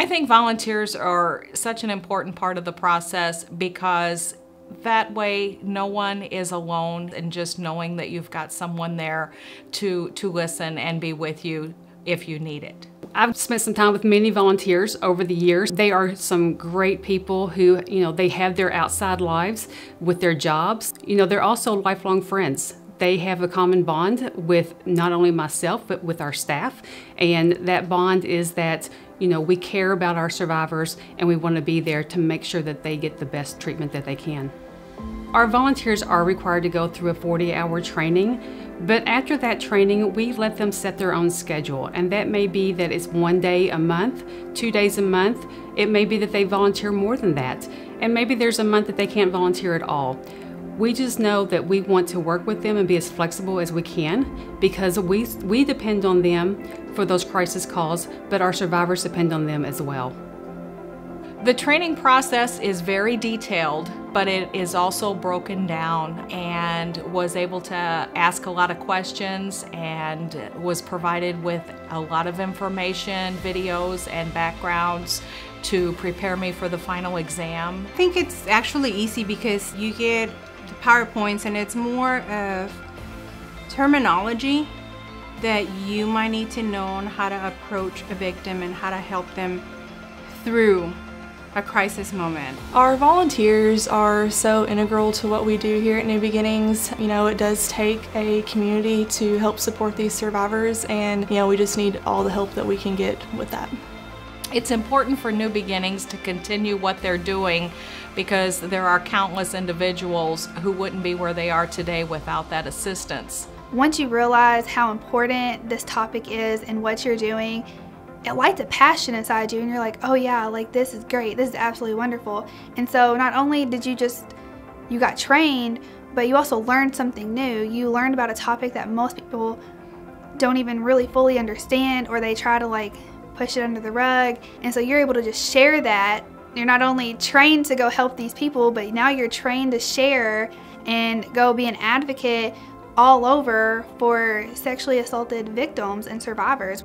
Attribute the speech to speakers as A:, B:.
A: I think volunteers are such an important part of the process because that way no one is alone and just knowing that you've got someone there to, to listen and be with you if you need it.
B: I've spent some time with many volunteers over the years. They are some great people who, you know, they have their outside lives with their jobs. You know, they're also lifelong friends. They have a common bond with not only myself, but with our staff. And that bond is that, you know, we care about our survivors and we want to be there to make sure that they get the best treatment that they can. Our volunteers are required to go through a 40 hour training, but after that training, we let them set their own schedule. And that may be that it's one day a month, two days a month. It may be that they volunteer more than that. And maybe there's a month that they can't volunteer at all. We just know that we want to work with them and be as flexible as we can because we, we depend on them for those crisis calls, but our survivors depend on them as well.
A: The training process is very detailed, but it is also broken down and was able to ask a lot of questions and was provided with a lot of information, videos, and backgrounds to prepare me for the final exam.
C: I think it's actually easy because you get the PowerPoints and it's more of terminology that you might need to know on how to approach a victim and how to help them through a crisis moment.
D: Our volunteers are so integral to what we do here at New Beginnings. You know, it does take a community to help support these survivors and, you know, we just need all the help that we can get with that.
A: It's important for New Beginnings to continue what they're doing because there are countless individuals who wouldn't be where they are today without that assistance.
E: Once you realize how important this topic is and what you're doing, it lights a passion inside you and you're like, oh yeah, like this is great, this is absolutely wonderful. And so not only did you just, you got trained, but you also learned something new. You learned about a topic that most people don't even really fully understand or they try to like push it under the rug. And so you're able to just share that. You're not only trained to go help these people, but now you're trained to share and go be an advocate all over for sexually assaulted victims and survivors.